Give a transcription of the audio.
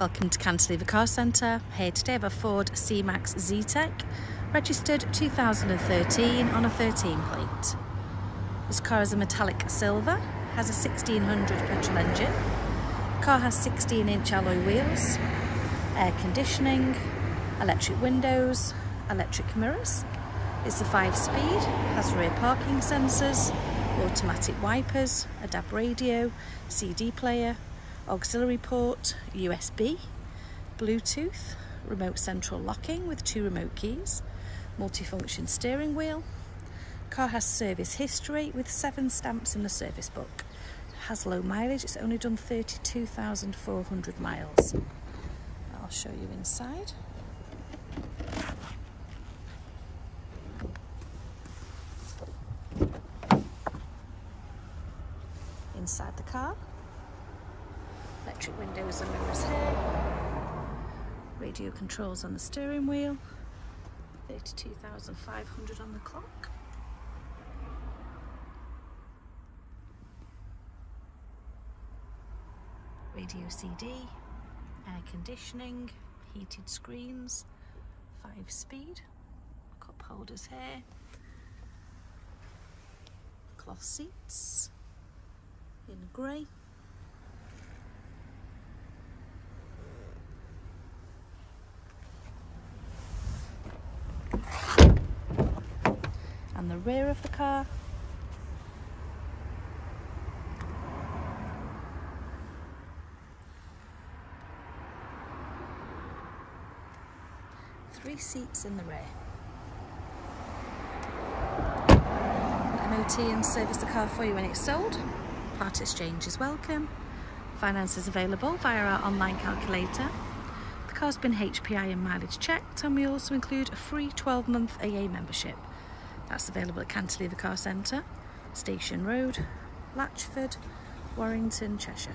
Welcome to Cantilever Car Centre. Here today I have a Ford C-Max Zetec, registered 2013 on a 13 plate. This car is a metallic silver, has a 1600 petrol engine. Car has 16 inch alloy wheels, air conditioning, electric windows, electric mirrors. It's a 5 speed, has rear parking sensors, automatic wipers, a DAB radio, CD player, auxiliary port, USB, Bluetooth, remote central locking with two remote keys, multifunction steering wheel. Car has service history with seven stamps in the service book. Has low mileage, it's only done 32,400 miles. I'll show you inside. Inside the car electric windows and mirrors here, radio controls on the steering wheel, 32,500 on the clock. Radio CD, air conditioning, heated screens, 5 speed, cup holders here, cloth seats in grey. Rear of the car. Three seats in the rear. MOT and service the car for you when it's sold. Part exchange is welcome. Finance is available via our online calculator. The car's been HPI and mileage checked and we also include a free 12 month AA membership. That's available at Cantilever Car Centre, Station Road, Latchford, Warrington, Cheshire.